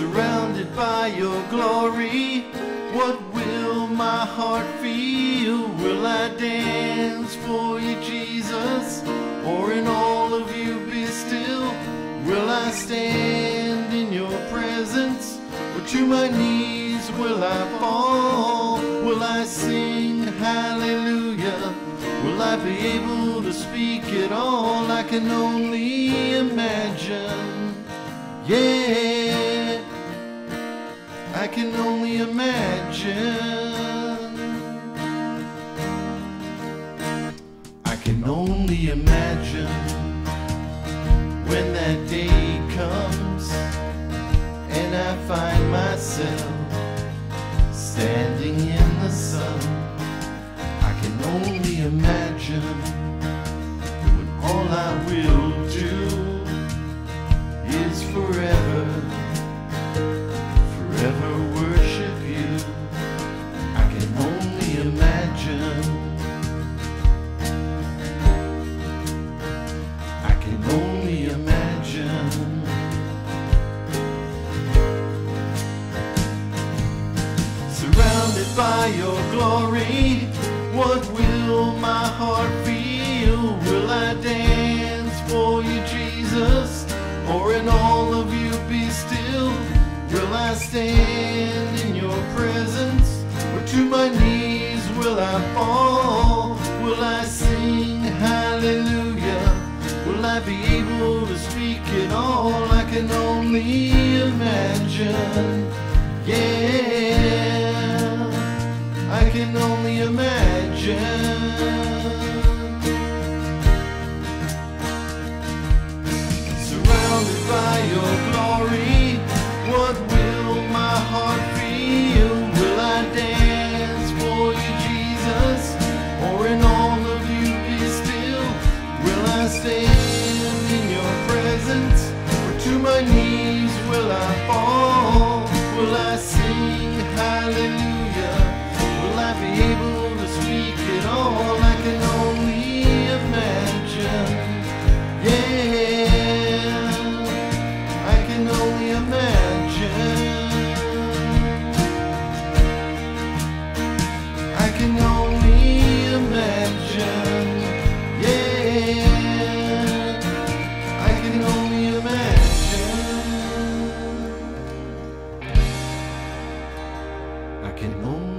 Surrounded by your glory, what will my heart feel? Will I dance for you, Jesus? Or in all of you be still? Will I stand in your presence? Or to my knees will I fall? Will I sing hallelujah? Will I be able to speak at all? I can only imagine. Can only imagine. I can only imagine when that day comes and I find myself standing in the sun. I can only imagine when all I will do is forever, forever by your glory, what will my heart feel? Will I dance for you, Jesus? Or in all of you be still? Will I stand in your presence? Or to my knees will I fall? Will I sing hallelujah? Will I be able to speak at all? I can only imagine. Yeah, can only imagine. surrounded by your glory. What will my heart feel? Will I dance for you, Jesus? Or in all of you be still? Will I stand in your presence? Or to my knees will I fall? imagine. I can only imagine. Yeah, I can only imagine. I can only.